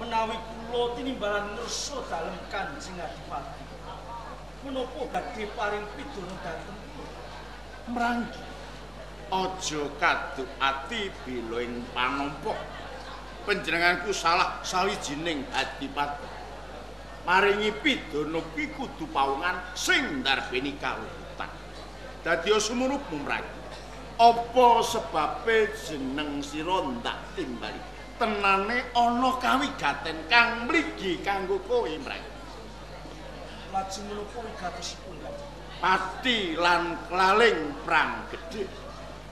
menawi kula tinimbalan ngersa dalem Kanjeng Adipati. Menapa badhe paring piduna dhateng Mranggi. Aja kaduk ati bila ing panampa. Panjenenganku salah sawijining adipati. Maringi pidana kuwi kudu pawongan sing ndarbeni kawutan. Dadi sumurupmu Mranggi. Apa sebabe jeneng sira ndak timbali? Tenane ana kawigaten kang mligi kanggo kowe, Mranggi. lajeng menapa wigatosipun Kanjeng? pati lan klaling prang gedhe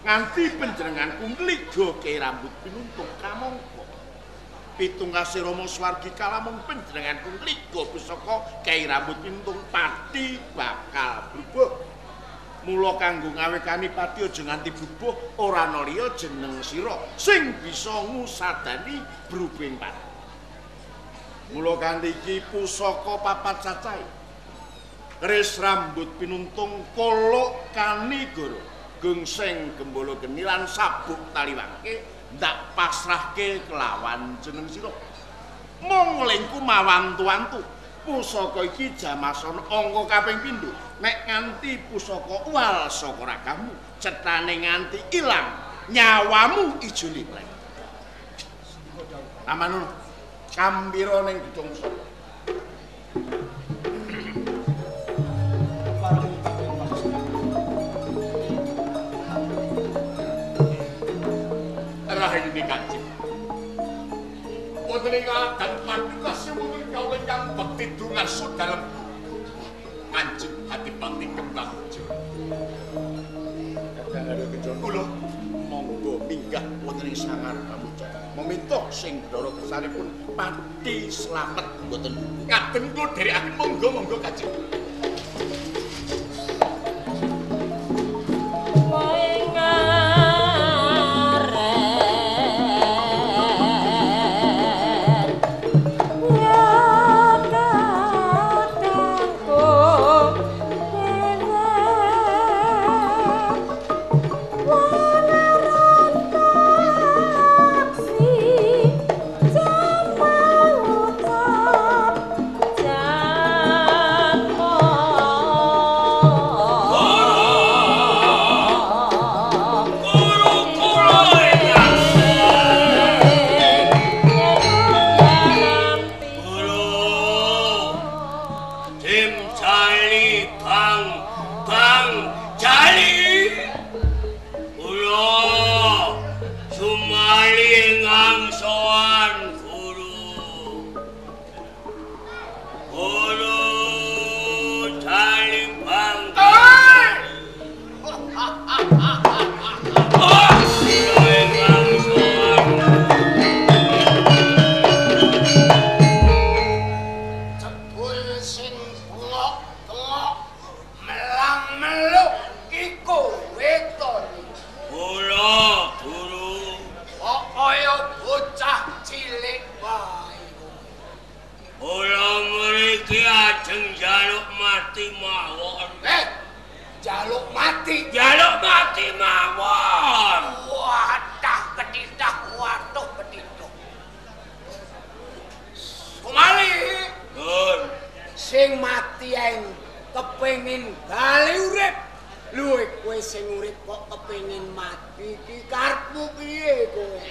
nganti panjenenganku ngliga ke rambut pinuntung kamangka pitungase Rama swargi kalamun panjenenganku ngliga pusaka ke rambut pinuntung pati bakal berubah mula kanggo ngawekani pati aja nganti bubuh ora ana jeneng sira sing bisa ngusadani berubing pati. Mula kanthi iki pusaka papat cacahe keris rambut pinuntung kolok kanigoro gengseng gembolo geni lan sabuk taliwangke ndak pasrahke kelawan jeneng sira. Mung lengku mawantu-wantu pusaka iki jamasana angka kaping pindho nek nganti pusaka uwal saka ragamu cetane nganti ilang nyawamu ijoli mlek amanun kambira ning gedung maksud. rahine kancing. Wonten ing dan paduka semono kawula ingkang bekti dungarsa dalem kanjeng Adipati Kembang Jaya. Kadang ada kejon kula monggo minggah wonten ing sangar pamuja. Meminta sing ndara kesanipun pati slamet mboten. Ngaten kula dherekaken monggo monggo kanjeng. Sing mati ae kepengin bali urip. Lho kowe sing urip kok kepengin mati iki karepmu piye kowe?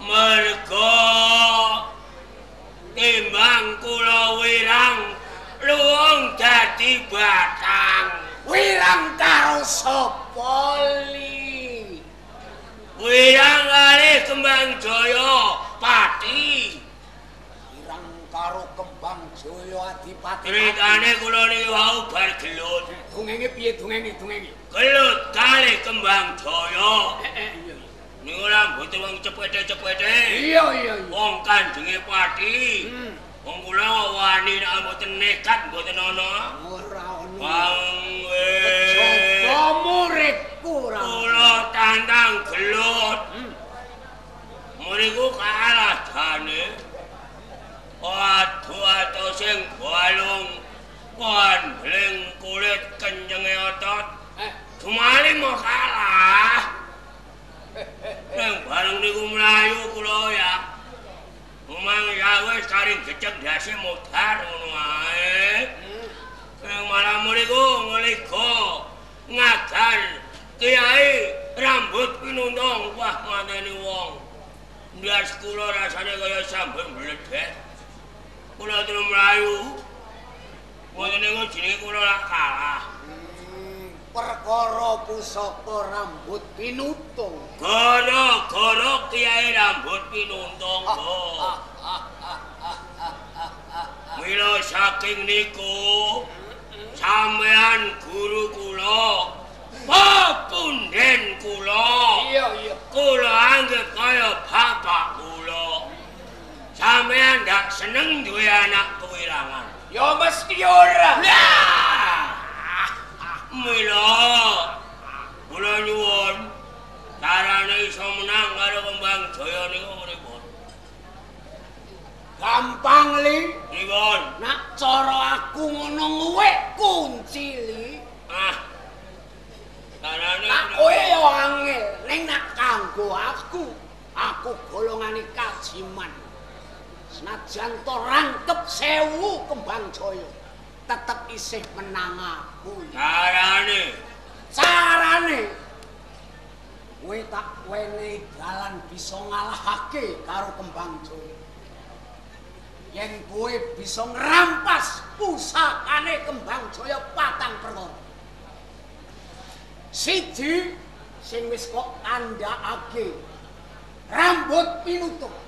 merga timbang kula wirang luwung dadi batang. Wirang karo sapa li? Wirang kali kembang jaya pati. Karo kembang Jaya Adipati. Ceritane kula niki wau bar gelut. dungenge piye dungenge dungenge? Gelut kali kembang jaya. Eh eh iya. Niku rambuté wong cepete-cepete. Iya iya iya. Wong kanjenge pati. Hmm. Wong kula wani nek mboten nekat mboten ana. Ora ono. Bangwe. Coba muridku ora. Kula tantang gelut. Hmm. Mriku kalah jane. Waduh ato sing balung. Kon bling kulit kencenge otot. Eh, Sumali mau kalah. Nang bareng niku mlayu kula ya. Umang ya wis karing gecek dasi modar ngono ae. Ing malam mriku ngligo ngadan kiai rambut pinuntong wah mateni wong. Ndas kula rasane kaya sambel mledek. Kula terus mlayu. Wonten niku jenenge kula lak kalah. Hmm, perkara pusaka rambut pinutung. Gara-gara kiai rambut pinuntong, Bo. Mila saking niku sampean guru kula papunden kula Iya, iya. kula anggap kaya bapak kula sampean ndak seneng duwe anak kewirangan Ya mesti ora. Lah! Mila kula nyuwun carane iso menang karo kembang jaya niku pripun Gampang li. Pripun Nak cara aku ngono nguwe kunci li. ah carane Nak kowe ya angel, ning nak kanggo aku, aku golongane kajiman. Senajan to rangkep sewu kembang jaya, tetep isih menang aku. carane Carane kowe tak wene dalan bisa ngalahake karo kembang jaya. Yen kowe bisa ngrampas pusakane kembang jaya patang perkara. Siji sing wis kok kandhakake rambut pinutup.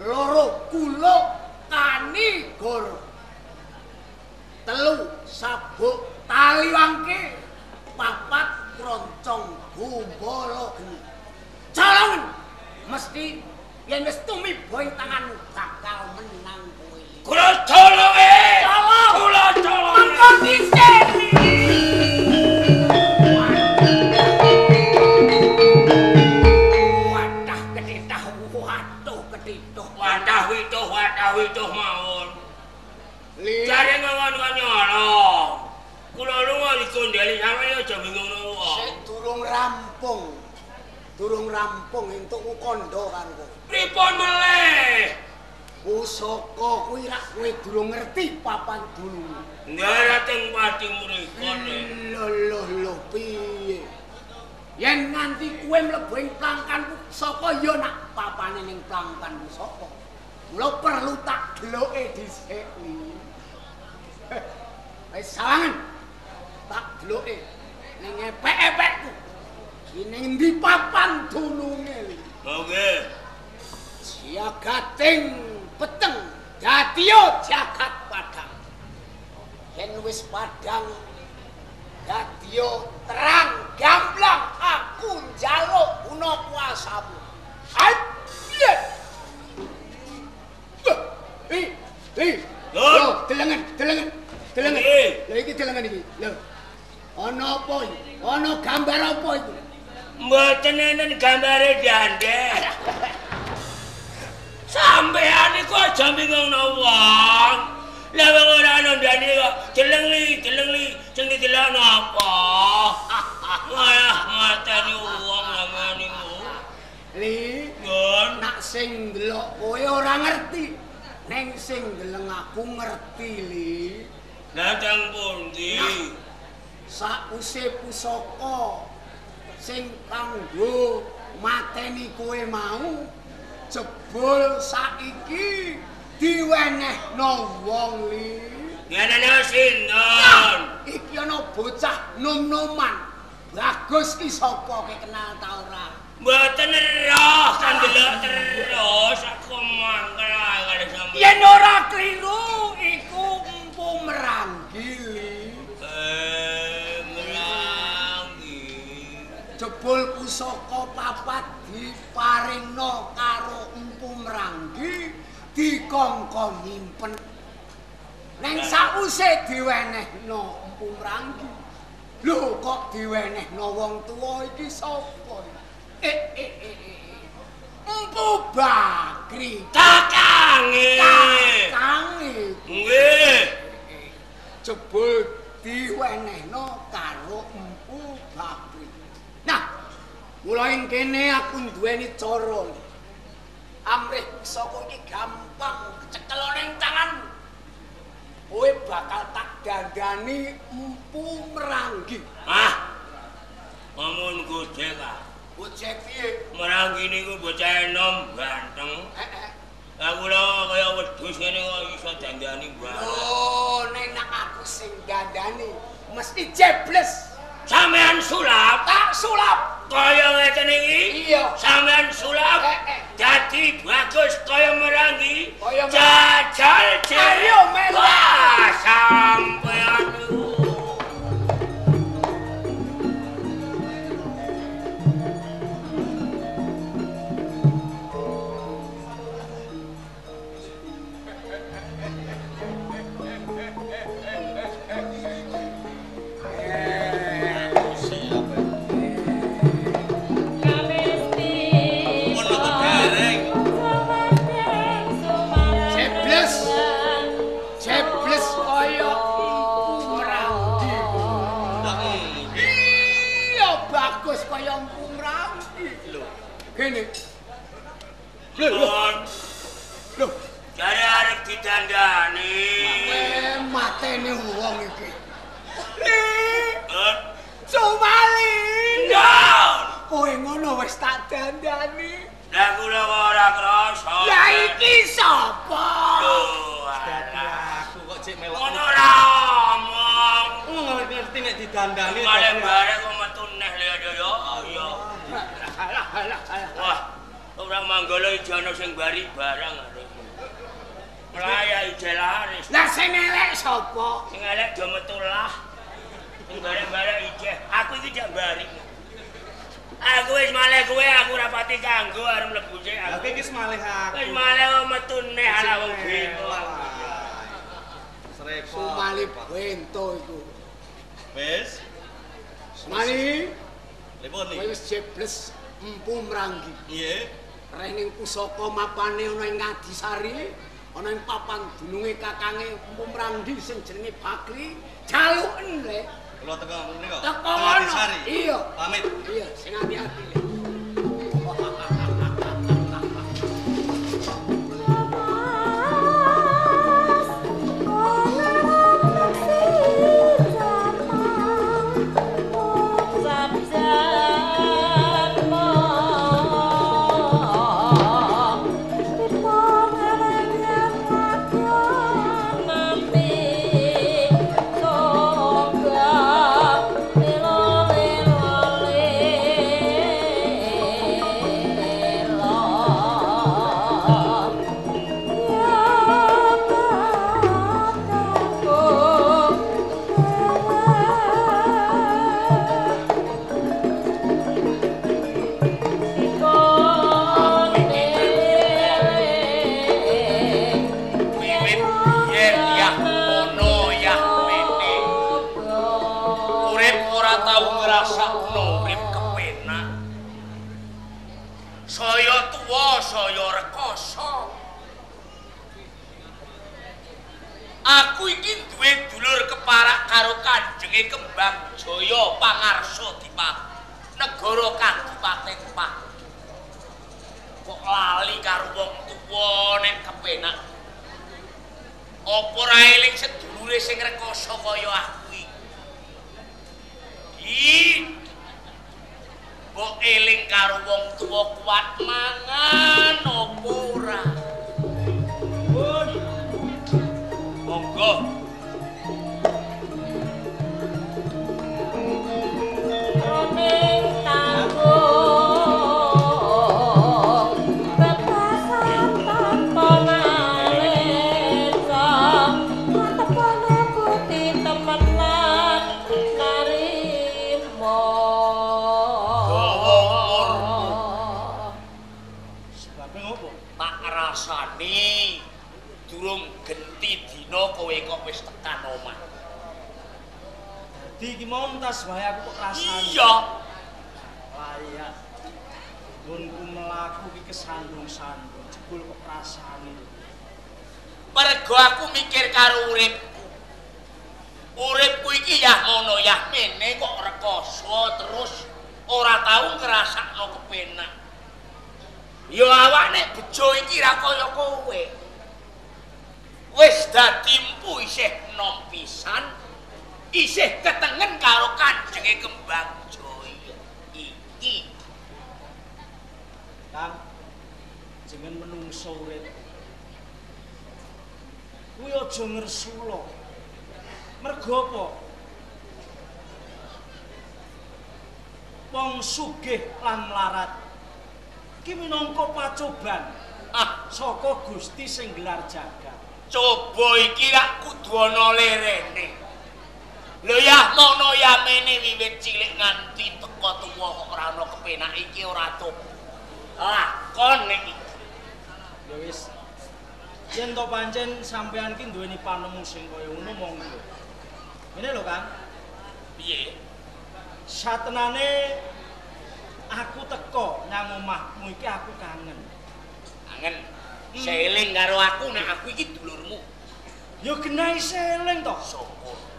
Loro kula kani goro. Telu sabuk tali wangke. Papat kroncong gumbala geni. Calon mesti yen wis tumiba ing tanganmu bakal menang kowe. kula Colong! kula colonge Monggo wituh wituh mawon. Jare ngawon kan nyolong. Kula lunga dikondeli sampe aja bingung wong. Sik durung rampung. Durung rampung entuk kondo karo kowe. Pripun meleh? Pusaka kuwi rak kowe durung ngerti papan dulu. Ndara teng pati mriku ne. Lho lho lho piye? Yen nganti kowe mlebu ing plangkan pusaka ya nak papane ning plangkan pusaka. Mula perlu tak deloke dhisik iki. Wis sawangen. Tak deloke ning epek-epekku. Ning ndi papan dununge iki? Nggih. Jagating peteng dadiyo jagat padang. Yen wis padang dadiyo terang gamblang aku njaluk guna kuasamu. Ayo. Hei, hei. Lur. Lho, delengen, delengen. Delengen. Lha iki delengen iki. Lho. Ana apa iki? Ana gambar apa itu? Mboten enten gambare jandek. Sampeyan iku aja bingungno wong. Lah wong ora ana ndane kok deleng li, deleng li, sing didelok napa? Malah mateni wong sampeyan niku. Li, Ngon. nak sing ndelok kowe ora ngerti. Ning sing ndeleng aku ngerti, Li. Datang pundi? Sakuse pusaka sing kanggo mateni kowe mau jebul saiki diwenehno wong li. Ngene sinten? Iki ana bocah nom-noman. Bagus ki sapa ke kenal ta ora? Mboten roh kan delok terus aku mangkel karo sampeyan. Yen ora kliru iku empu meranggi li. Eh, merangi. Jebul pusaka papat diparingno karo empu meranggi dikongkon nyimpen. Neng sause diwenehno empu meranggi. Lho kok diwenehno wong tuwa iki sapa? Eh eh eh eh. Empu Bakri. Kakange. Kakange. Nggih. jebul diwenehno karo Empu Bakri. Nah, mula ing kene aku duweni cara. amrih saka iki gampang kecekel ning tangan. Kowe bakal tak dandani empu meranggi. Ah. Gojek ah. Gojek piye? Meranggi niku bocah enom ganteng. Eh, eh. Aku lho kaya wedhus ngene kok iso dandani barang. Oh, nek nak aku sing dandani mesti jebles. Sampean sulap Tak sulap. kaya ngeten iki? Iya. Sampean sulap Eh, dadi bagus kaya meranggi. Kaya jajal Cek. Ayo, melu. Wah, sampean niku. Dandani. Lah kula ora krasa. Lah iki sapa? Aku kok cek melok. Ngono ora omong. Ngerti ngerti nek didandani. Kemarin bareng kok metu neh lho ya ya. Ya. Alah, alah, alah. Wah, ora manggala ijono sing bari barang. Melaya ijel laris. Lah sing elek sapa? Sing elek do metu lah. Sing bareng-bareng ijeh. Aku iki jak bari. Aku wis malih kowe aku ora pati kanggo arep mlebu sik Lah aku. kowe iki semalih aku. Wis malih metu neh ala wong bento. Srepot. Sumali bento iku. Wis, Sumali, lepon kowe nih. wis jebles empu meranggi. Iya. Rening pusaka mapane ana ing Ngadisari, ana ing papan dununge kakange empu meranggi sing jenenge Bakri, jaluken le. Kalau teko menika. Teko Tengah ono. Disari. Iya. Pamit. Iya, sing ati-ati Jaya Pangarsa Dipah. Negara Kadipaten Pah. Kok lali karo wong tuwa nek kepenak. Apa ora eling sedulure sing rekoso kaya aku iki? Kok eling karo wong tuwa kuat mangan apa ora? Mau entas wae aku kok rasane. Iya. Layak. Gunku melaku iki kesandung-sandung, jebul kok rasane. Mergo aku mikir karo uripku. Uripku iki yah ngono yah mene kok rekoso terus ora tau ngrasakno kepenak. Ya awake bejo iki ra kaya kowe. Wis dadi isih ketengen karo kanjenge Kembang Jaya iki. Kang jeneng menungso urip. Kuwi aja ngresula. Mergo apa? Wong sugih lan mlarat ki minangka pacoban Ah, saka Gusti sing gelar jagat. coba iki rak kudu ana lerene. Lho ya mono ya mene wiwit cilik nganti teko tuwa kok ora ana kepenak iki ora tuh. Ah, kon iki. Ya wis. Yen to pancen sampean ki duweni panemu sing kaya ngono monggo. Ngene lho, Kang. Piye? Satenane aku teko nang omahmu iki aku kangen. Angen. Seling karo aku nek aku iki dulurmu. Ya genahi seling to. Syukur.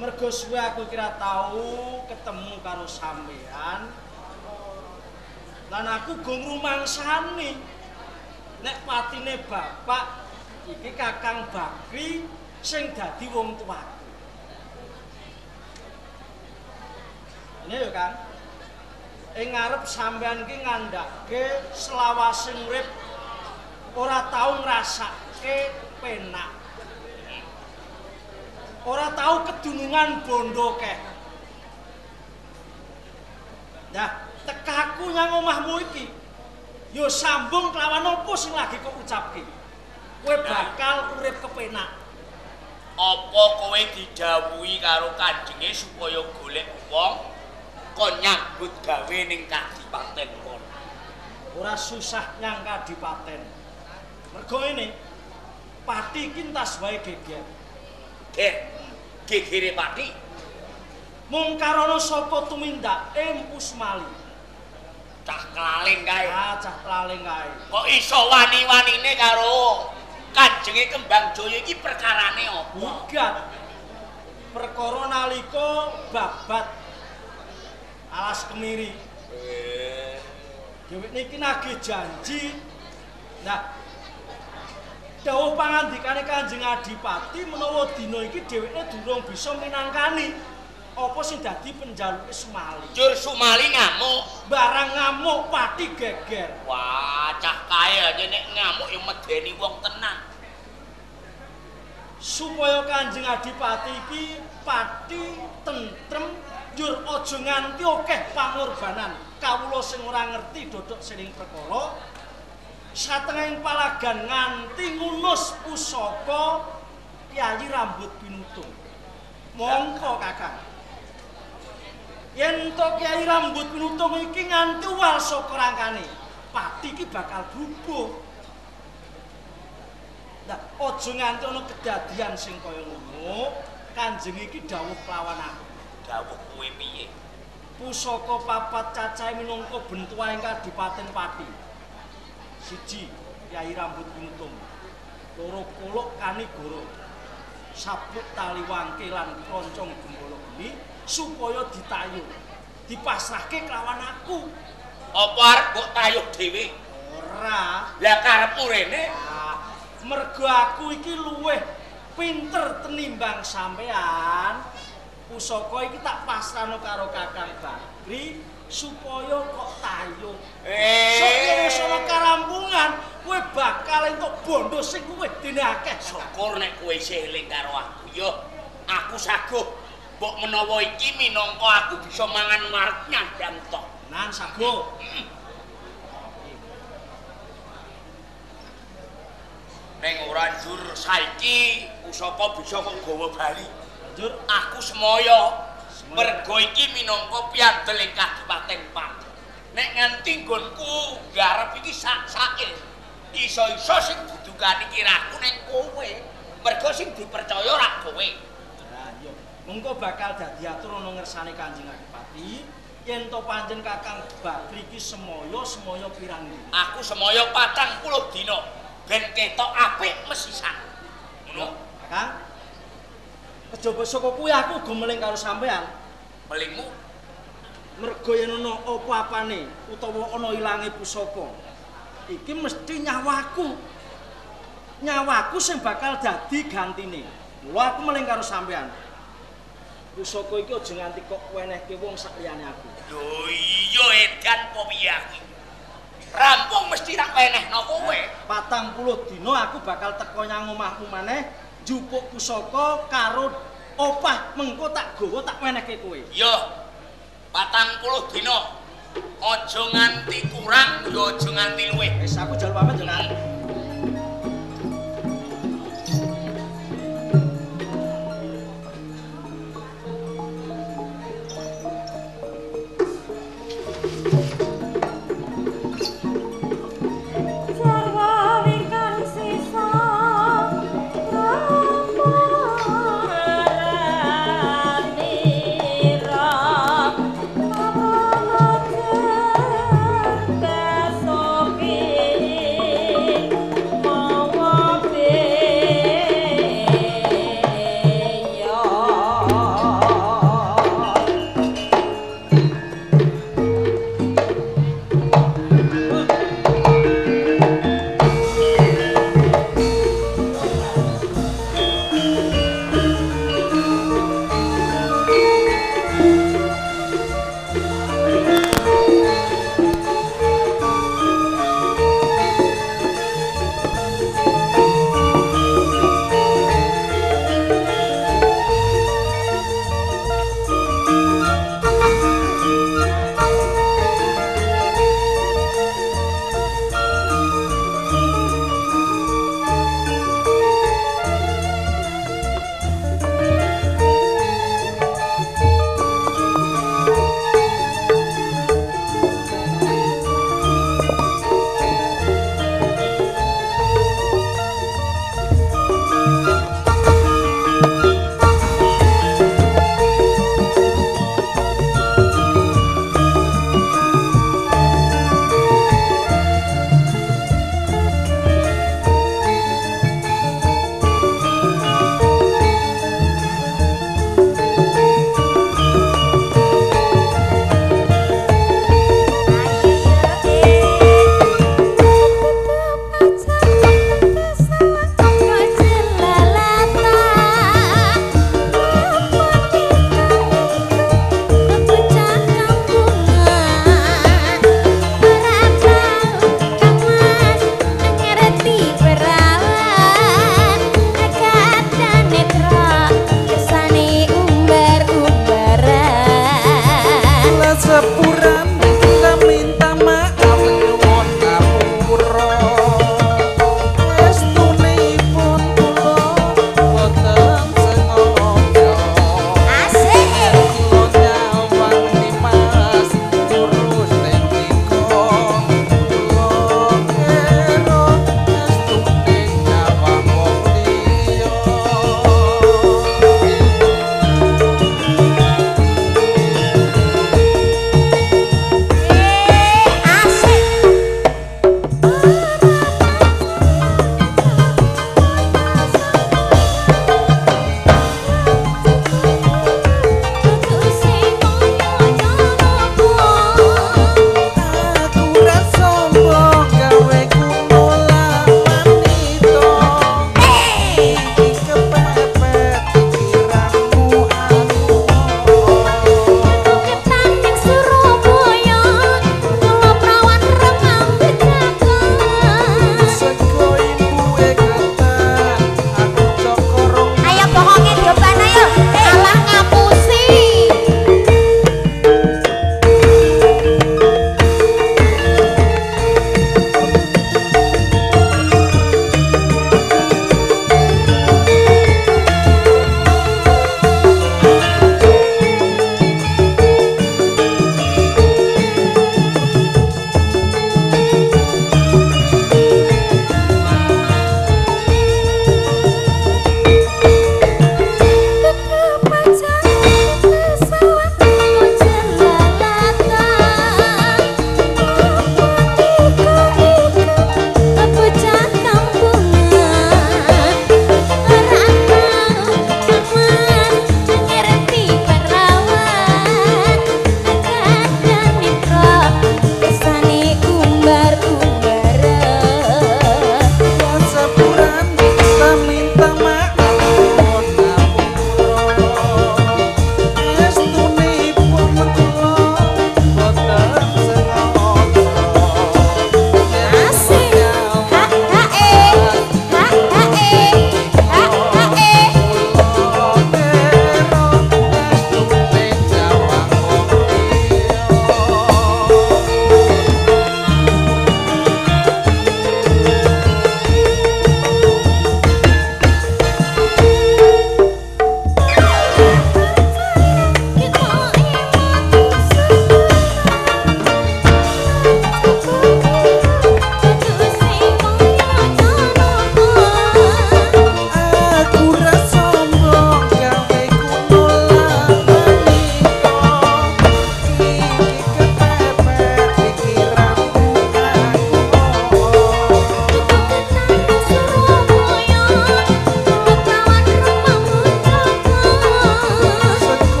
Mergo suwe aku kira tahu ketemu karo sampean. Lan aku go ngrumangsani nek patine bapak iki Kakang Bakri sing dadi wong tuaku. Ini yo Kang. Ing ngarep sampean ki ngandhake selawasing urip ora tau ngrasake penak. Ora tahu kedunungan bondo keh. Nah, tekaku nang omahmu iki yo sambung kelawan opo sing lagi kok ucapke. Kowe bakal urip kepenak. Apa kowe didhawuhi karo kanjenge supaya golek wong kon nyambut gawe ning kadipaten kon. Ora susah nyang kadipaten. Mergo ini pati iki entas wae geger. Dek, gegere pati. Mung karono sapa tumindak empus mali. Cah kelaling kae. Ah, cah laling kae. Kok iso wani-wanine karo kanjenge Kembang Jaya iki perkarane apa? Bugat. Perkara nalika babat alas kemiri. Eh, Dheweke iki nagih janji. Nah, dawuh pangandikane Kanjeng Adipati menawa dina iki dheweke durung bisa minangkani apa sing dadi penjaluke Semali. Jur Sumali ngamuk. Barang ngamuk pati geger. Wah, cah kae aja nek ngamuk yang medeni wong tenan. Supaya Kanjeng Adipati iki pati tentrem jur aja nganti akeh pangorbanan. Kawula sing ora ngerti dodok siring perkara satengahing palagan nganti ngunus pusaka Kyai rambut pinutung. Mongko Kakang. Yen to Kyai rambut pinutung iki nganti wal saka rangkane, pati iki bakal bubuh. Nah, aja nganti ana kedadian sing kaya ngono, Kanjeng iki dawuh kelawan aku. Dawuh kowe piye? Pusaka papat cacahe minangka bentuaing Kadipaten Pati. Siji, Kyai rambut pinutung. Loro kolok kanigoro. Sabuk tali wangke lan kroncong gembala geni supaya ditayuh. Dipasrahke kelawan aku. Apa arep mbok tayuh dhewe? Ora. Lah karepmu rene Ah, mergo aku iki luweh pinter tenimbang sampean. Pusaka iki tak pasrahno karo Kakang Bakri supaya kok. Sok yen Eh, wis ana karampungan, kowe bakal entuk bondo sing luwih dene akeh. syukur nek kowe isih eling karo aku yo. Aku saguh mbok menawa iki minangka aku bisa mangan marek nyandang tok. Nan sago. Ning ora njur saiki pusaka bisa kok gawa bali. Lanjut. Aku Semoyo. Mergo iki minangka piandel ing Kadipaten Pati. Nek nganti nggonku garap iki sak-sake iso-iso sing dudukane kiraku ning kowe. Mergo sing dipercaya ora kowe. Nah, iya. Mengko bakal dadi atur ana ngersane Kanjeng Adipati yen to pancen Kakang Bakri iki semoyo semoyo pirang dina. Aku semoyo patang puluh dina ben ketok apik mesisan. Ngono. Kakang. Kejaba saka kuwi aku uga meling karo sampean. Melingmu Mergo yen ana apa-apane utawa ana ilange pusaka, iki mesti nyawaku. Nyawaku sing bakal dadi gantine. Mula aku meling karo sampean. Pusaka iki aja nganti kok wenehke wong sak liyane aku. Yo iya edan kok piye aku. Rampung mesti tak wenehno kowe. Patang puluh dino aku bakal teko nyang omahmu maneh njupuk pusaka karo opah mengko tak gawa tak wenehke kowe. Patang puluh dino. Aja nganti kurang, yo aja nganti luwih. Wis aku jalu pamit yo, Kang.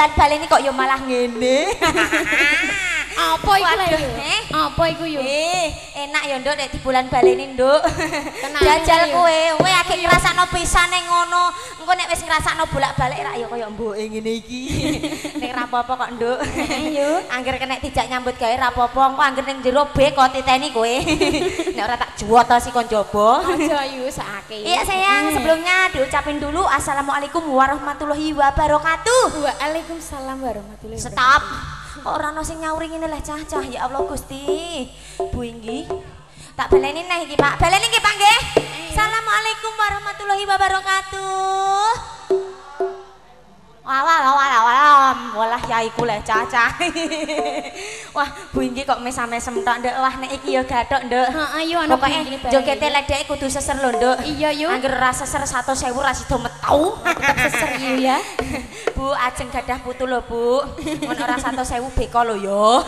Bulan baleni kok ya malah ngene. Apa iku lho? Yo? eh. Apa iku yo? Eh, enak ya Nduk nek di bulan baleni, Nduk. Tenan, Jajal kowe, kowe akeh ngrasakno pisane ngono. Engko nek wis ngrasakno bolak-balik ra ya kaya mboke ngene iki. Nek ra apa-apa kok, Nduk. Yo. Angger kena dijak nyambut gawe ra apa-apa, engko angger ning jero B kok titeni kowe. nek ora tak juwata si kon jaba. Aja yo sakake. Iya sayang, sebelumnya diucapin dulu Assalamualaikum warahmatullahi wabarakatuh. Waalaikumsalam warahmatullahi Stop. Kok ora ono sing nyauri ngene lah cah-cah. Ya Allah Gusti. Bu Inggi. Tak baleni neh iki, Pak. Baleni nggih, Pak nggih. Assalamualaikum warahmatullahi wabarakatuh. Wah, wah, wah, walah ya iku leh cah-cah. Wah, Bu Inggi kok mesam-mesem tok, Nduk. Wah, nek iki ya gathok, Nduk. Heeh, yo ana jogete lek dhek kudu seser lho, Nduk. Iya, yo. Angger ra seser 100.000 ra sida metau. Tetep seser yo ya. Bu, ajeng gadah putu lho, Bu. Mun ora 100.000 beko lho yo.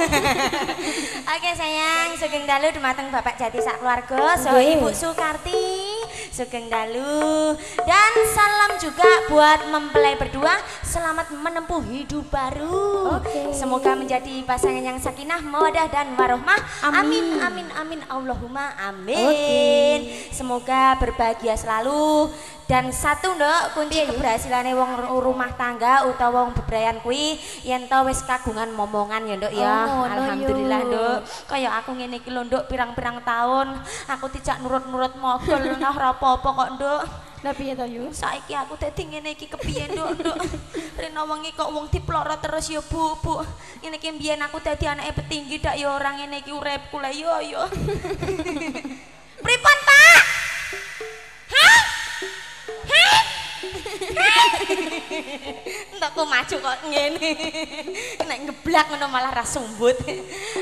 Oke, sayang, sugeng dalu dumateng Bapak Jati sak keluarga, so. Ibu Sukarti. Sugeng dalu. Dan salam juga buat mempelai berdua, selamat menempuh hidup baru. Oke. Semoga menjadi pasangan yang sakinah, mawadah dan warohmah. Amin, Amin. amin, amin, Allahumma amin. Oke. Semoga berbahagia selalu. Dan satu ndok kunci keberhasilannya wong ru- rumah tangga utawa wong bebrayan kuwi yen to wis kagungan momongan ya ndok ya. Oh, Alhamdulillah ndok. Kaya aku ngene iki lho ndok pirang-pirang tahun aku tidak nurut-nurut mogol nah ora apa-apa kok ndok. Lah piye to yo? Saiki aku dadi ngene iki kepiye nduk nduk. Rena wengi kok wong diploro terus ya Bu, Bu. Ngene iki mbiyen aku dadi anake petinggi dak ya ora ngene iki uripku lah yo yo. Pripun, Pak? Hah? Hah? Entuk ku maju kok ngene. Nek ngeblak ngono malah ra sumbut.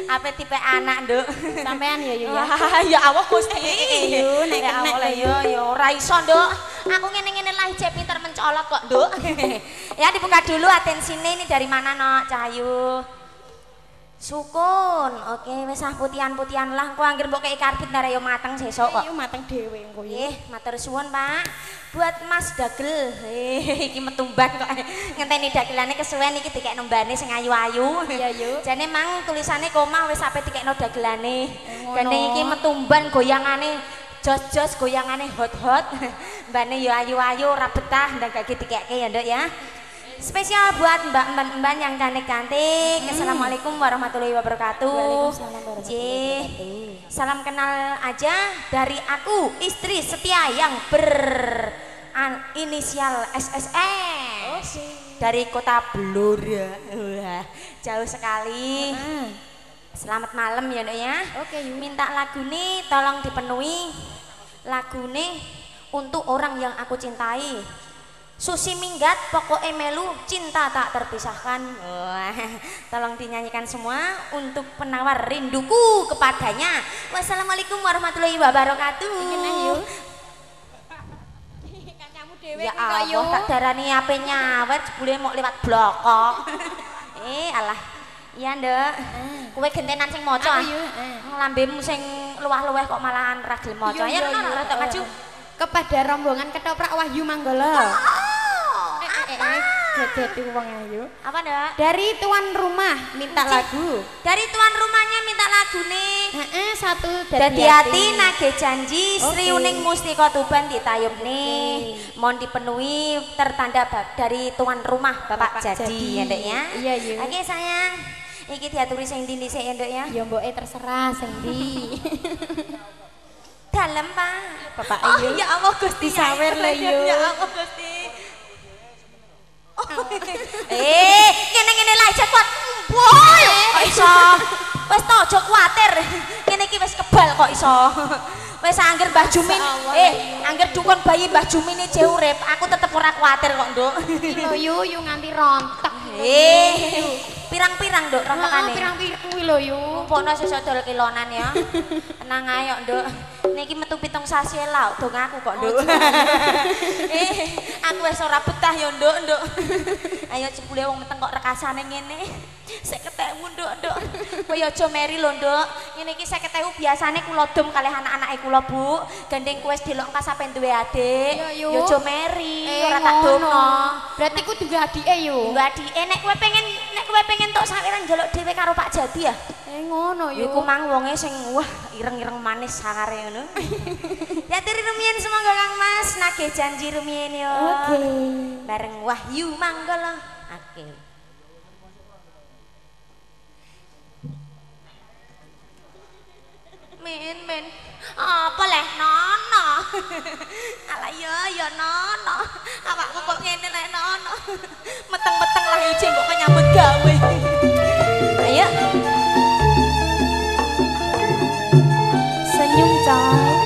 Ape tipe anak, Nduk? Sampean ya yo ya. Wah, ya Allah Gusti. Yo, nek Ya Allah, to, yo yo ora iso, Nduk. Aku ngene-ngene lah ijek pinter mencolok kok, Nduk. ya dibuka dulu atensine ini dari mana, Nok? Cahayu. Sukun. Oke, wis ah putihan-putihan lah. Engko anggere mbok kei karbit ndare yo mateng sesuk kok. Yo mateng dhewe engko yo. Nggih, matur suwun, Pak. Buat Mas Dagel. Eh, iki metumban kok. Ngenteni dagelane kesuwen iki dikekno mbane sing ayu-ayu. Iya, yo. Jane mang tulisane koma wis ape dikekno dagelane. ngono. Gane iki metumban goyangane jos-jos goyangane hot-hot. Mbane yo ayu-ayu ora betah ndagake dikeke ya, Nduk ya. Spesial buat mbak-mbak yang cantik-cantik. Assalamualaikum warahmatullahi wabarakatuh. Jih. wabarakatuh. Salam kenal aja dari aku, istri setia yang ber an- inisial SSS. Dari kota Blora. Wah, jauh sekali. Selamat malam ya, ya. Oke, yuk. Minta lagu nih tolong dipenuhi. Lagu nih untuk orang yang aku cintai. Susi Minggat, pokoknya melu, cinta tak terpisahkan. Wah, tolong dinyanyikan semua untuk penawar rinduku kepadanya. Wassalamualaikum warahmatullahi wabarakatuh. Ngene yuk. Kancamu dhewe Ya iki kok yo. Allah, tak darani ape nyawet, jebule mau lewat blokok. eh, alah. Iya, Nduk. Kowe gentenan sing maca. Aku yo. eh. Lambemu sing luwah-luweh kok malahan ra gelem maca. Yo, Ya, yo, no, yo. rada maju. Kepada rombongan ketoprak Wahyu Manggala. Oh, Eh, eh, eh, Dadi wong ayu. apa, Nduk? Dari tuan rumah minta Kunci. lagu. Dari tuan rumahnya minta lagu nih. Heeh, satu Dadi hati nage janji Sri Oke. Uning Mustika Tuban ditayub nih. Mohon dipenuhi tertanda dari tuan rumah Bapak, Bapak Jadi, Jadi. ya. Iya, iya. Oke sayang. Iki diaturi sing ndi dhisik ya Nduk ya. Ya mboke terserah sing ndi. Dalem, Pak. Bapak Oh, Ayu. ya Allah Gusti. Disawer lho, Yu. Ya Allah Gusti. Oh. eh, ngene-ngene lah aja kuat. Boy, kok iso. Wis to aja kuwatir. Ngene iki wis kebal kok iso. Wis angger Mbah Jumin. Eh, angger dukun bayi Mbah Jumin iki urip, aku tetep ora kuwatir kok, Nduk. Lho yu yu nganti rontok. Eh, pirang-pirang, Nduk, Heeh, rontokane. pirang-pirang kuwi lho yu. Ngumpulno sesuk dol kilonan ya. Tenang ayo, Nduk. Niki metu pitung sasi lauk dong aku kok, Nduk. eh, aku wis ora betah ya, Nduk, Nduk. Ayo jebule wong meteng kok rekasane ngene. Sik ketemu, Nduk, Nduk. Kowe aja meri lho, Nduk. Ngene iki 50.000 biasane kula dom kalih anak-anake kula, Bu. Gandeng kuwi delok engkas sampe duwe adik. Yo aja meri, Eh, ora tak domno. Berarti ku juga adike yo. Di, eh, nek kowe pengen nek kowe pengen tok sawiran njaluk dhewe karo Pak Jadi ya. Eh ngono yo. Iku mang wonge sing wah ireng-ireng manis sangare ngono. ya tiri rumiyin semoga Kang Mas nagih janji rumiyin yo. Oke. Bareng Wahyu Manggala. Oke. Men men. Apa leh nono? Alah yo yo nono. Awakku kok ngene leh nono. Meteng-meteng lah ijin kok nyambut gawe. Ayo. Senyum coy.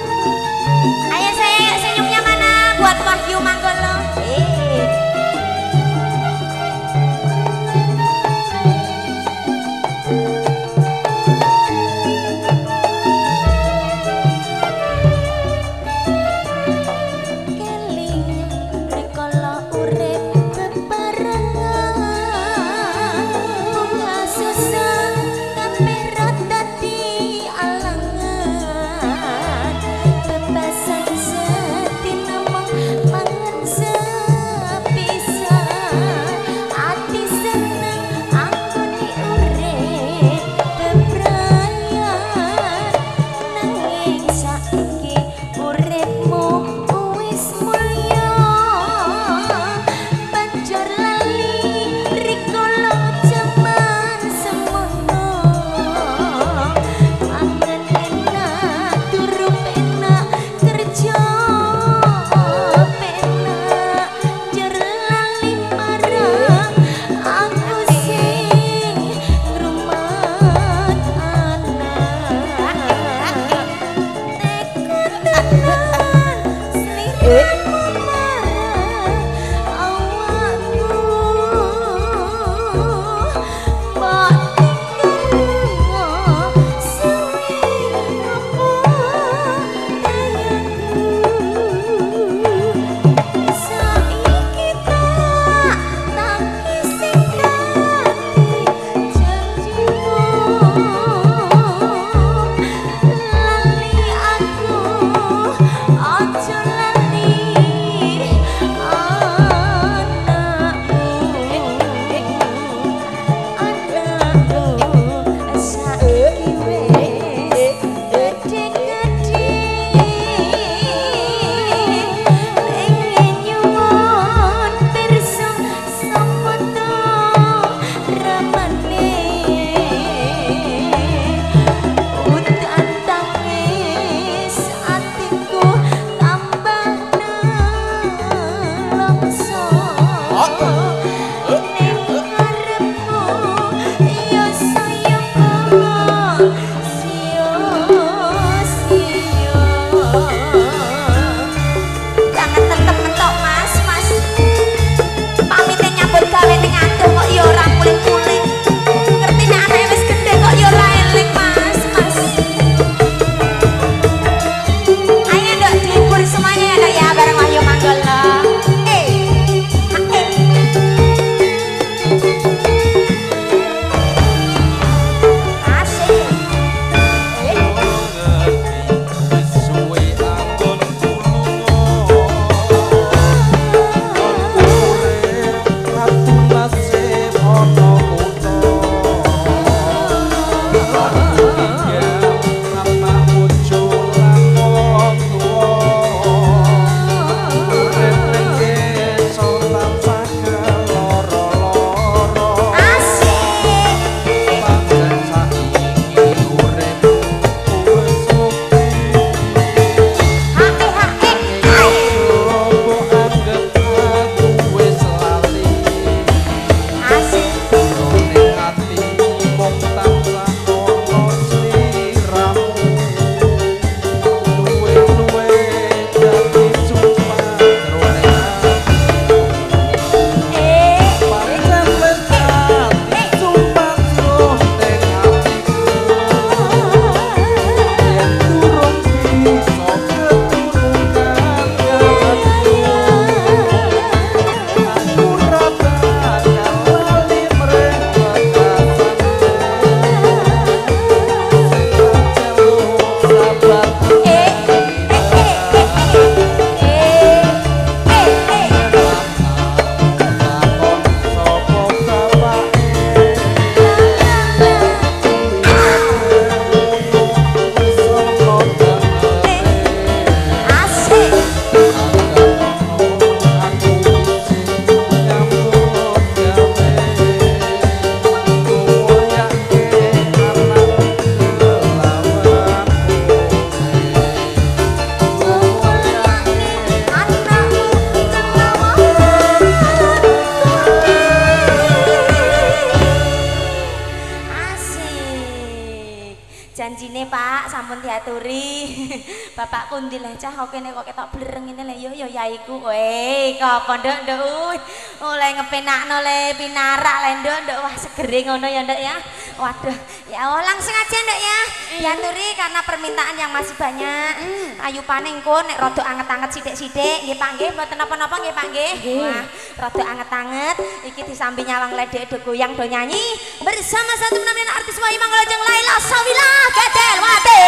Janjine Pak, sampun diaturi. Bapak kundi lah cah kok kene kok ketok blereng ngene lho. Yo yo yaiku. Weh, kok nduk nduk. Uy, Oleh ngepenakno le pinarak le nduk nduk. Wah, segere ngono ya nduk ya. Waduh, ya oh, langsung aja nduk ya. Diaturi karena permintaan yang masih banyak. Ayu paning engko nek rada anget-anget sithik-sithik. Nggih Pak nggih, mboten napa-napa nggih Pak nggih. Wah, rada anget-anget. Iki disambi nyawang ledek do goyang do nyanyi bersama satu penampilan artis Wahyu Manggolajeng Laila Sawila que te lo maté.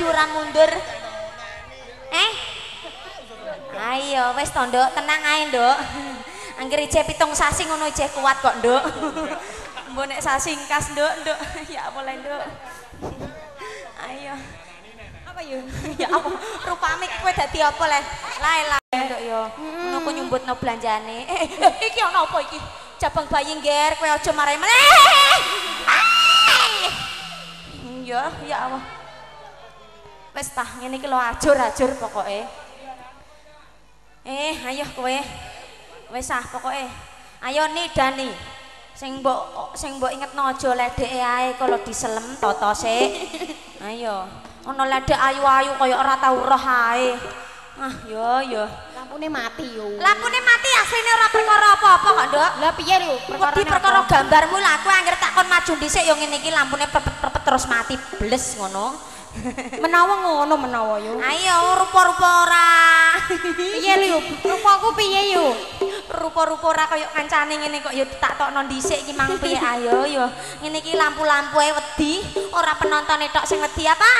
Maju ora mundur? Eh? Ayo wis to, Nduk, tenang ae, Nduk. Angger ije pitung sasi ngono ije kuat kok, Nduk. Mbok nek sasi ngkas, Nduk, Nduk. Ya boleh, Nduk. Ayo. Apa yo? ya apa? Rupane kowe dadi apa le? Lae lae, Nduk yo. Ngono ku nyumbutno belanjane. Eh, eh, iki ana apa iki? Cabang bayi ngger, kowe aja marahi meneh. Ya, ya Allah. Wis tah ngene iki lho ajur-ajur pokoke. Eh, ayo kowe. Wis ah pokoke. Ayo nidani. Sing mbok sing mbok ingetno aja ledeke ae kalau diselem toto sik. Ayo. Ana ledek ayu-ayu kaya ora tau roh ae. Ah, yo yo. Lampune mati yo. Lampune mati asline ora perkara apa-apa kok, Nduk. Lah piye lho? Wedi perkara gambarmu lah aku anggere takon maju dhisik yo ngene iki lampune prepet-prepet terus mati bles ngono. Menawa ngono menawa yo. Ayo rupa-rupa ora. Piye lho? Rupaku piye yo? Rupa-rupa ora kaya kancane ngene kok yo tak tokno dhisik iki mang piye ayo yo. Ngene iki lampu-lampu ae wedi, ora penontone tok sing wedi apa?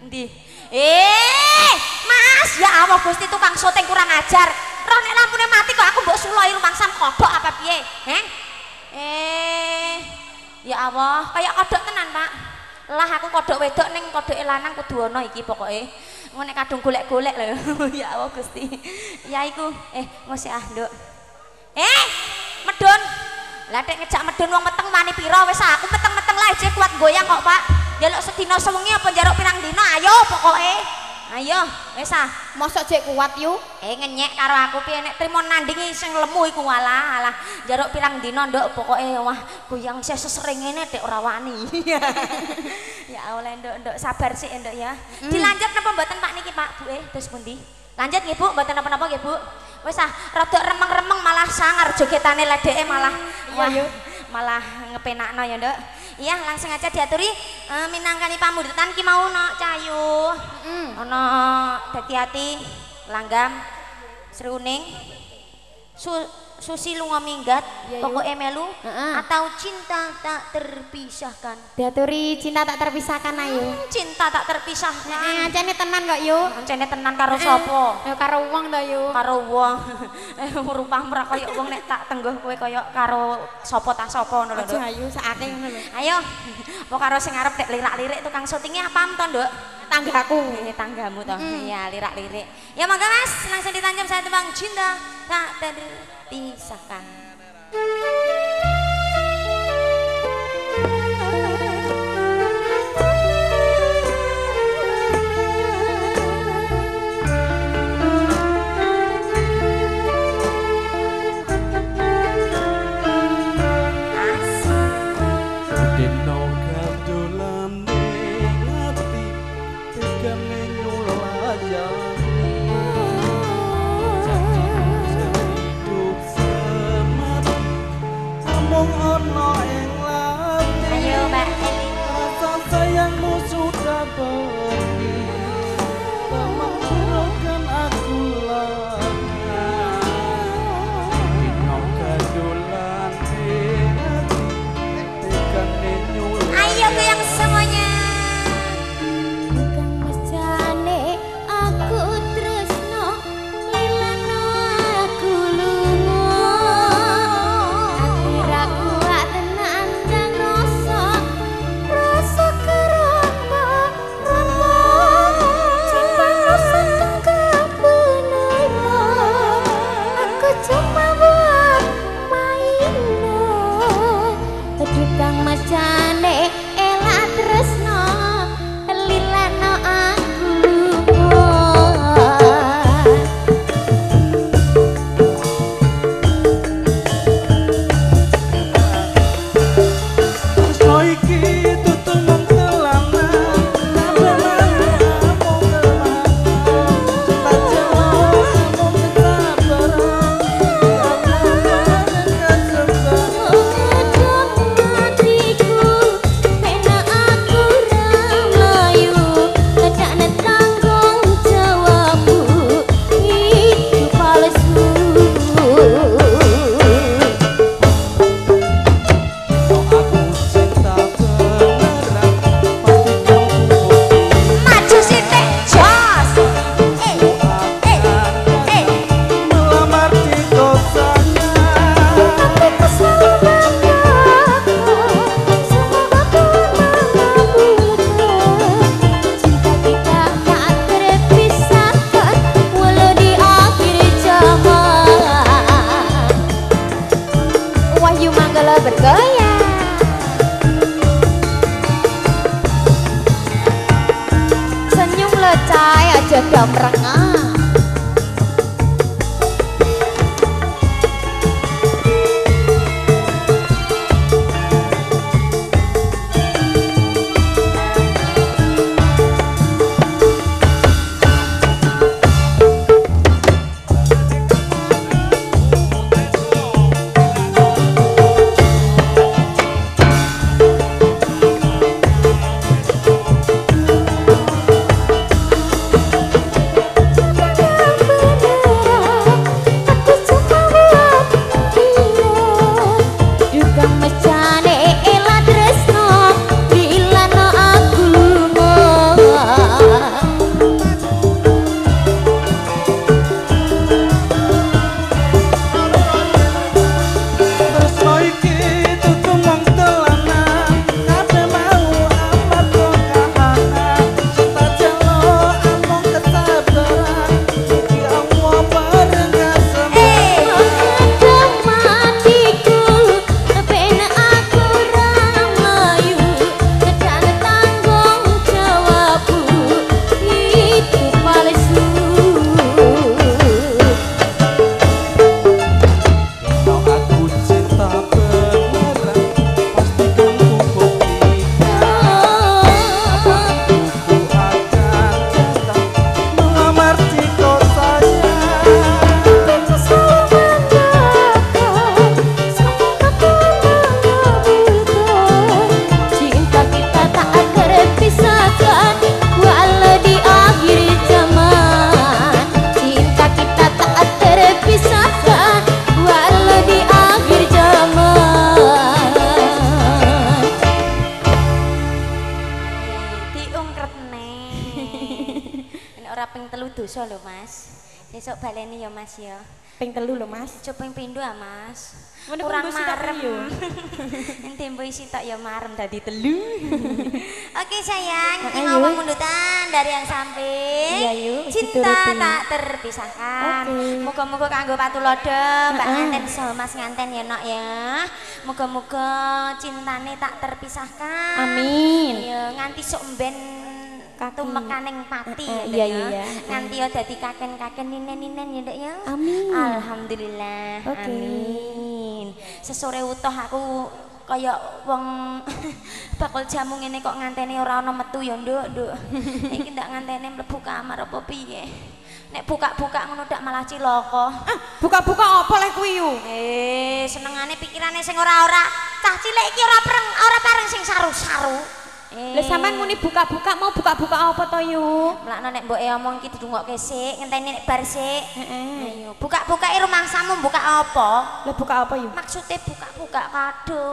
Endi? Eh, Mas, ya Allah Gusti tukang syuting kurang ajar. Roh nek lampune mati kok aku mbok suloi rumangsam kodok apa piye? Heh? Eh, ya Allah, kayak kodok tenan, Pak. Lah aku kodok wedok ning kodok lanang kudu ana iki pokoke. Ngono nek kadung golek-golek lho. ya Allah Gusti. Ya iku, eh ngosik ah, Nduk. Eh, medun. Lah nek ngejak medun wong meteng wani pira wis aku meteng-meteng lah jek kuat goyang kok, Pak. Jaluk sedina sewengi apa njaruk pirang dina ayo pokoke. Ayo, wis ah. Mosok jek kuat yo. Eh ngenyek karo aku piye nek trimo nandingi sing lemu iku walah alah njaruk pirang dina nduk pokoke wah goyang sih sesering ngene dek ora wani. ya oleh nduk nduk sabar sih nduk ya. Dilanjut napa mboten Pak niki Pak Bu eh terus pundi? Lanjut nggih Bu, mboten napa-napa nggih Bu. Wis ah rada remeng-remeng malah sangar jogetane ledeke malah wah malah ngepenakno ya nduk. Iya langsung aja diaturi eh, minangkani pamundutan ki mau no cayu. Ono dadi ati langgam seruning su, susi lunga minggat Iya, pokoke melu Heeh. atau cinta tak terpisahkan Diaturi cinta tak terpisahkan ayo. cinta tak Nah, terpisahkan ancene tenan kok yo. Ancene tenan karo sapa Yo karo wong to yo. karo wong eh rupamu ora kaya wong nek tak tengguh kowe kaya karo sapa ta sapa ngono lho ayo sakake ngono lho. ayo apa karo sing arep nek lirak-lirik tukang syutingnya apam to Nduk Tanggaku. Ini tanggamu toh. Ya, lirak-lirik. Ya monggo Mas, langsung ditanjam saya tebang cinta tak terpisahkan. Dadi telu Oke sayang, Heeh, iki yuk. ngomong mundutan dari yang samping Iya, yuk, Cinta tak terpisahkan Oke. Muga-muga kanggo patulodo Mbak Heeh. nganten so mas nganten ya nok ya Muga-muga cintane tak terpisahkan Amin. Iya, nganti sok mben Kaki. tumekaning pati Heeh, ya, iya, iya. Nganti ya dadi kaken-kaken ninen-ninen ya Dek ya Amin. Alhamdulillah. Oke. Amin. Sesore utuh aku kaya wong bakul jamu ngene kok nganteni ora ana metu ya, Nduk, Nduk. Iki ndak nganteni mlebu kamar apa piye? Nek buka-buka ngono dak malah cilaka. Ah, buka-buka apa leh kuwi? Eh, senengane pikirane sing ora-ora. Cah cilik iki ora preng, ora pareng sing saru-saru. Eh. Lah sampean muni buka-buka mau buka-buka apa to yu? Mlakno nek mbok e omong iki didungokke sik, ngenteni nek bar sik. Heeh. Ayo, buka-buka rumangsamu buka apa? Lah buka apa yu? Maksudnya buka-buka kado.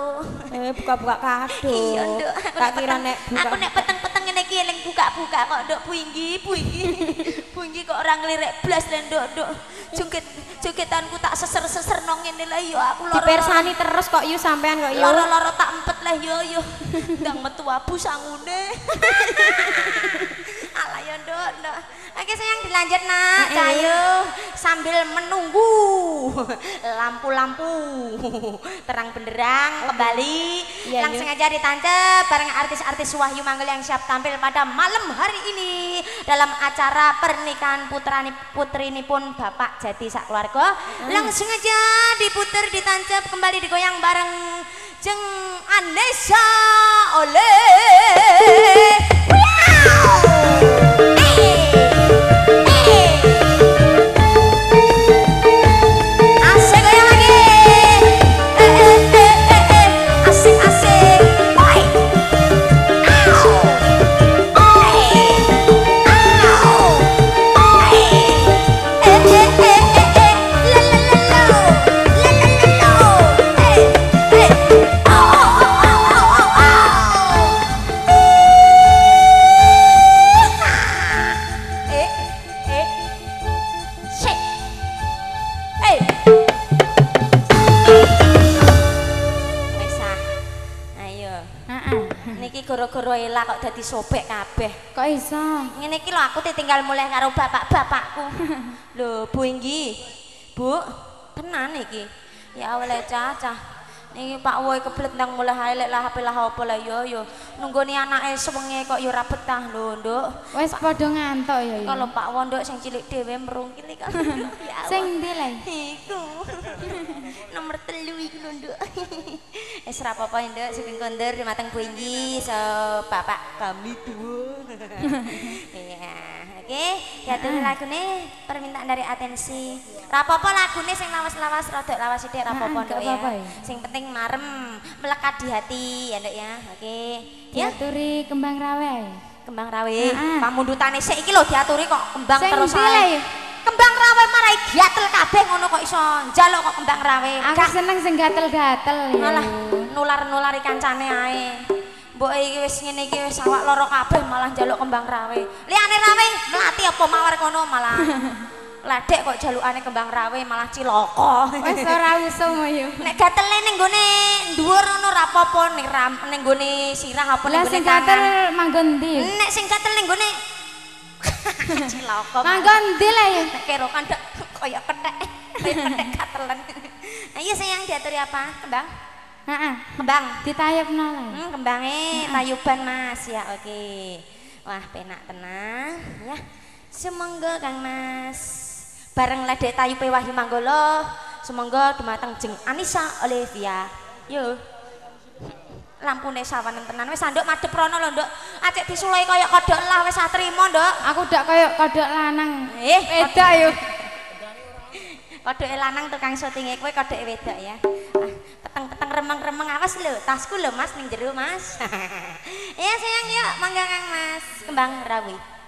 Eh buka-buka kado. Iya, Nduk. Tak kira nek buka. Aku nek peteng-peteng ngene iki buka-buka kok nduk puinggi, puinggi. puinggi kok ora nglirik blas lho nduk, nduk. Jungkit jungkitanku tak seser-seser nang ngene lah yo aku lara. Dipersani terus kok yu sampean kok yu. Lara-lara tak empet lah yo yo. Ndang metu abu sangune. Alah yo nduk, nduk. Oke sayang dilanjut nak. Cahayu sambil menunggu lampu-lampu terang benderang kembali Iya, langsung iya. aja ditancap bareng artis-artis Wahyu Manggel yang siap tampil pada malam hari ini dalam acara pernikahan putrani putrini pun Bapak jadi sak keluarga langsung aja diputer ditancap kembali digoyang bareng jeng Anessa oleh Wow! Niki gara-gara elak kok dadi sobek kabeh. Kok iso? Ngene iki lho aku ditinggal mulai karo bapak-bapakku. Lho, Bu Inggi. Bu, tenan iki. Ya oleh cacah. Niki Pak Woy kebelet nang mulai halek lah HP lah apa lah yo yo. Nunggoni anake sewengi kok yo ra betah lho, Nduk. Wis padha ngantuk ya. Kalau Pak Wondok sing cilik dhewe merungkil iki kan. Sing ndi le? Iku. Nomor telu iku lho, Nduk. Wis ra apa-apa, Nduk, sugeng kondur mateng Bu Inggi so bapak kami dua. Iya, oke. Diatur lagune permintaan dari atensi. Ra apa-apa lagune sing lawas-lawas rada lawas sithik ra apa-apa, Ah, Nduk gak ya. Sing penting marem, melekat di hati ya, Nduk ya. Oke. Diaturi kembang rawe. kembang rawe. Ah, ah. Pamundutane sik iki lho diaturi kok kembang Sing terus ae. Kembang rawe marai gatel kabeh ngono kok iso njaluk kok kembang rawe. Aku seneng sing gatel-gatel malah nular-nulari kancane ae. Mbok iki wis ngene iki wis awak loro kabeh malah njaluk kembang rawe. Liyane rawe melati apa mawar kono malah. Ledek kok jalukane kembang rawe malah cilaka. Wis ora usum yo. Nek gatele ning gone dhuwur ngono ra apa-apa ning ram ning gone sirah apa ning Lah gone sing tangan. gatel manggon ndi? Nek sing gatel ning gone cilaka. Manggon ndi le? Nek kerokan kaya kethek. Kaya kethek gatelen. Ayo sayang diaturi apa? Kembang? Heeh. Kembang. Ditayupno le. Hmm, kembangnya tayuban Mas. Ya, oke. Wah, penak tenang ya. Semoga Kang Mas bareng ledek tayupe Wahyu Manggolo. Semoga dumateng jeng Anissa Olivia. Yo. Lampune sawanen tenan wis anduk madhep rono lho, Nduk. Acek disulai kaya kodhok lah wis atrimo, Nduk. Aku dak koyo kodhok lanang. Eh, Edak yo. Kodoke lanang tukang syutinge kowe kodoke wedok ya. Remeng-remeng awas lho, tasku lho Mas ning jero Mas. ya sayang yuk, mangga Kang Mas. Kembang rawi.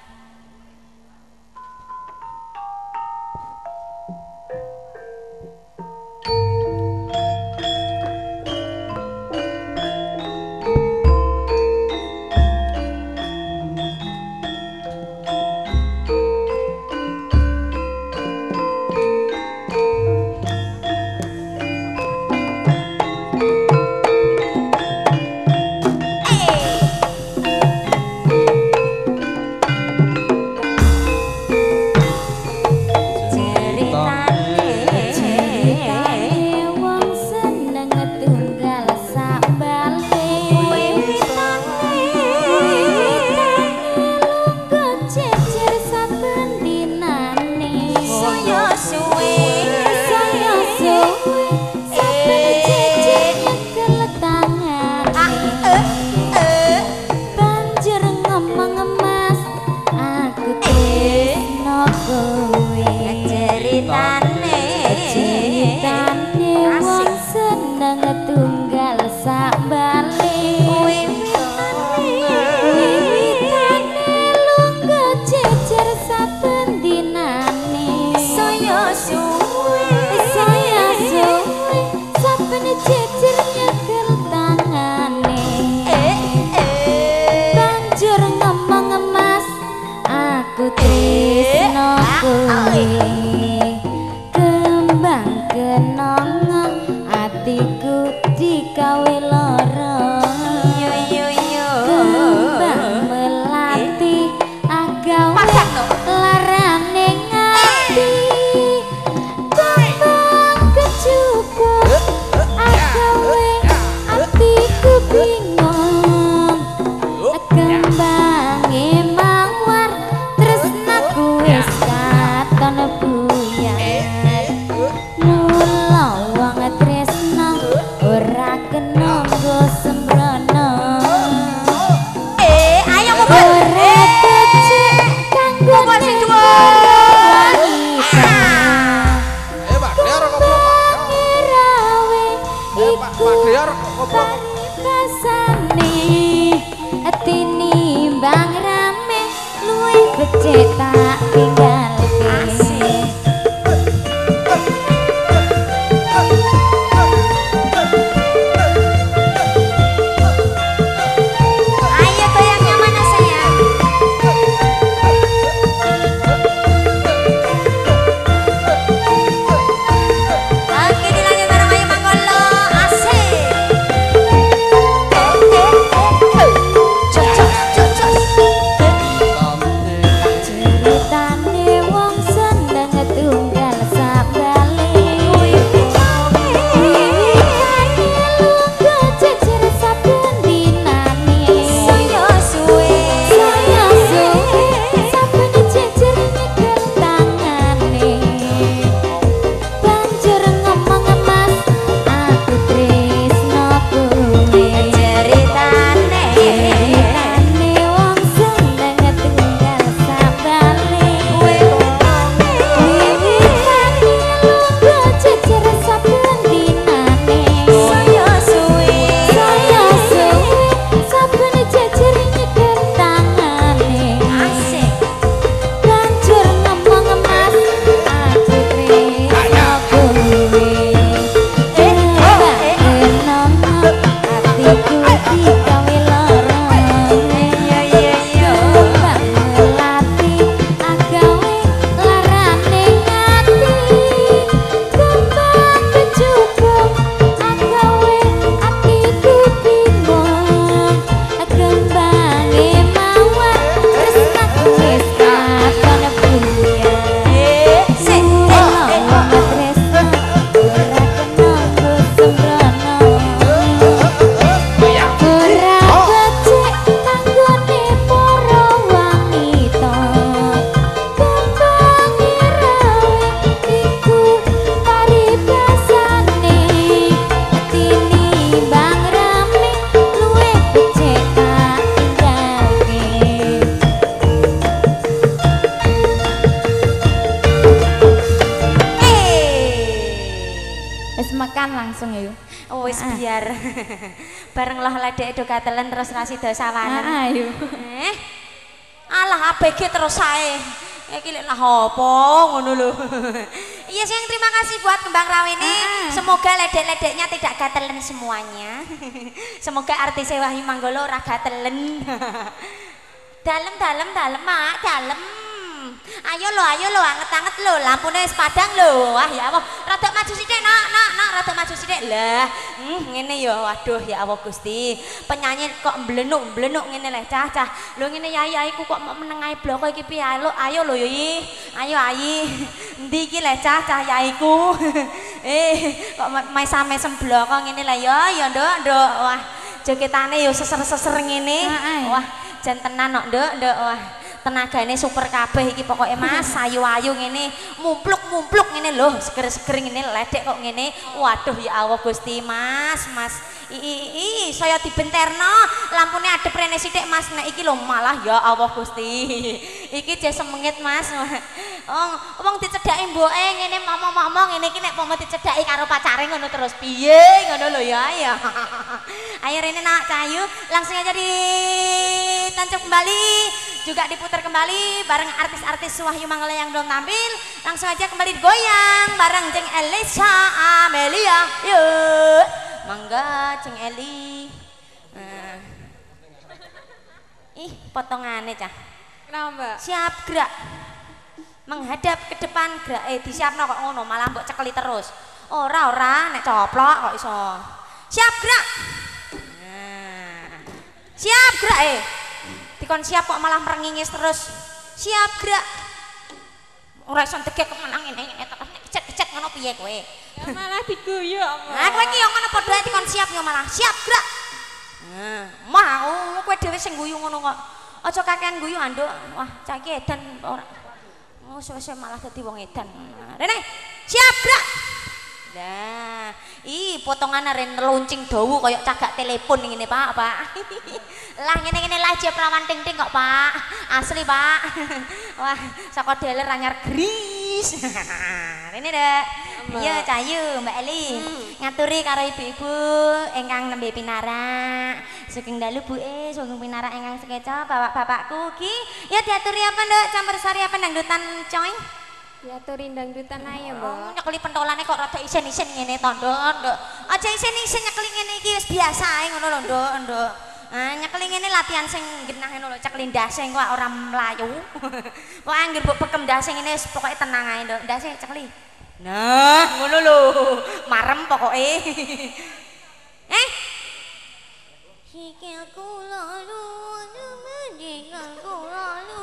Apa ngono lho. Iya sayang terima kasih buat kembang raw ini. Ah. Semoga ledek-ledeknya tidak gatelen semuanya. Semoga artis Wahyu Manggolo ora gatelen. dalem dalem dalem mak dalem. Ayo lo, ayo lo, anget-anget lo, lampunya wis padang lo. Wah ya Allah, maju sithik. Lah, hmm, ngene ya, waduh ya Allah Gusti. Penyanyi kok mblenuk, mblenuk ngene leh, cah, cah. Lo ngene yai, yaiku kok mau meneng ae bloko iki piye lo. Ayo lo yi. Ayo ayi. Endi iki leh, cah, cah yaiku. eh, kok mai same sembloko ngene leh ya, ya nduk, nduk. Wah, joketane yo seser-seser ngene. Heeh. Wah, jan tenan kok, nduk, nduk. Wah. Tenagane super kabeh iki pokoknya mas. Ayu-ayu ngene mumpluk-mumpluk ngene loh seger-seger ngene ledek kok ngene. Waduh ya Allah Gusti mas mas i, i, i saya dibenterno. Lampune adep rene sithik mas. Nek iki lho malah ya Allah Gusti. Iki jek semengit mas. Oh wong dicedhaki mboke ngene momong-momong ngene iki nek pomo dicedhaki karo pacare ngono terus. Piye? Ngono lho ya ya. Ayo rene nak cahayu langsung aja ditancap kembali juga diputar kembali bareng artis-artis Wahyu Manggala yang belum tampil. Langsung aja kembali goyang bareng Jeng Elisa Amelia. Yuk mangga Jeng Eli. Nah. ih potongannya cah. Kenapa, Mbak? siap gerak. Menghadap ke depan gerak. Eh disiapno kok ngono malah mbok cekeli terus. Ora ora nek coplok kok iso. Siap gerak. Nah. siap gerak eh. Dikon siap kok malah merengingis terus. Siap gerak ora iso tegek kemenang ngene terus nek kecet-kecet ngono piye kowe? Ya malah diguyu, nah kowe iki yo ngono padha ae dikon siap yo malah. Siap gerak. Nah mau kowe dhewe sing guyu ngono kok. Aja kakean guyu anduk. Wah cah iki edan ora suwe-suwe malah dadi wong edan rene siap gerak Nah, ih potongan aren neluncing dawu kayak cagak telepon ngene Pak, Pak. lah ngene-ngene lah aja perawan ting-ting kok, Pak. Asli, Pak. Wah, saka deler anyar gri wis. Rene Dek. Iya Cayu, Mbak Eli. Ngaturi karo ibu-ibu ingkang nembe pinarak. Sugeng dalu Bu E, sugeng pinarak ingkang sekeca bapak-bapakku ki. Ya diaturi apa Nduk? Campur sari apa dangdutan coy? Diaturi dangdutan ae, Oh, Mbak. nyekeli pentolane kok rada isen-isen ngene to, Nduk, Nduk. Aja isen-isen nyekeli ngene iki wis biasa ae ngono lho, Nduk, Nduk. Ah, nyekeli ngene latihan sing genah ngono lho, cekli ndase kok ora mlayu. Kok anggere mbok bekem ndase ngene wis pokoke tenang ae, Nduk. Ndase cekli. Nah, ngono lho. Marem pokoke. eh? Sikilku lalu, menjengkelku lalu.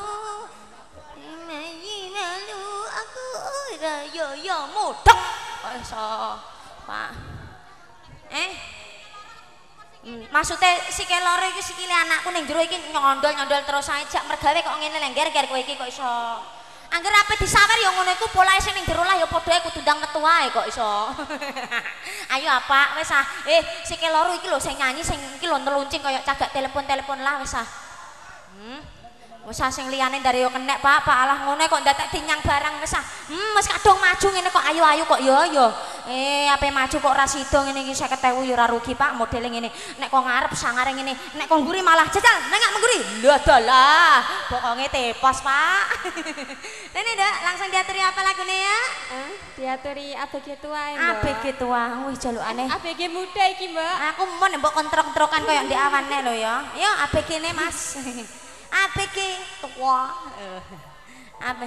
Ora yo yo mudek. Kok iso, Pak? Eh? Hmm, maksudnya sikil loro iki sikile anakku ning jero iki nyondol-nyondol terus ae jak mergawe kok ngene lengger-ger kowe iki kok iso. Angger ape disawer ya ngono iku polahe sing ning jero lah ya padha ae kudu ndang metu wae kok iso. Ayo apa wis ah. Eh sikil loro iki lho sing nyanyi sing iki lho neluncing kaya cagak telepon-telepon lah wis ah. Hmm. Ah, sing liyane dari yo kenek, Pak. Pak alah ngene kok ndadak dinyang barang wis ah. Hmm, wis kadung maju ngene kok ayu-ayu kok yo yo. Eh, ape maju kok ora sida ngene iki 50.000 yo ora rugi, Pak. Modele ngene. Nek kok ngarep sangare ngene, nek kok mburi malah jajal, nek gak mengguri. Lho dalah. Pokoke tepos, Pak. Rene, Dak, langsung diaturi apa lagune ya? Eh, diaturi ABG tua Mbak. ABG tua, wih jalukane. ABG muda iki, Mbak. Aku mon mbok kontrok-kontrokan koyo ndek awane lho ya. Yo ABG ne Mas. ABG tua. AB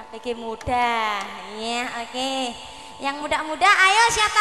ABG muda. Iya, oke. Yang muda-muda ayo siapa